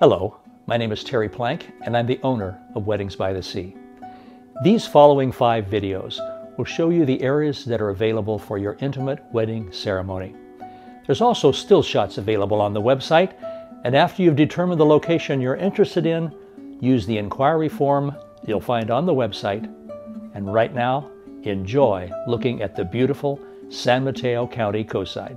Hello, my name is Terry Plank, and I'm the owner of Weddings by the Sea. These following five videos will show you the areas that are available for your intimate wedding ceremony. There's also still shots available on the website, and after you've determined the location you're interested in, use the inquiry form you'll find on the website. And right now, enjoy looking at the beautiful San Mateo County coastside.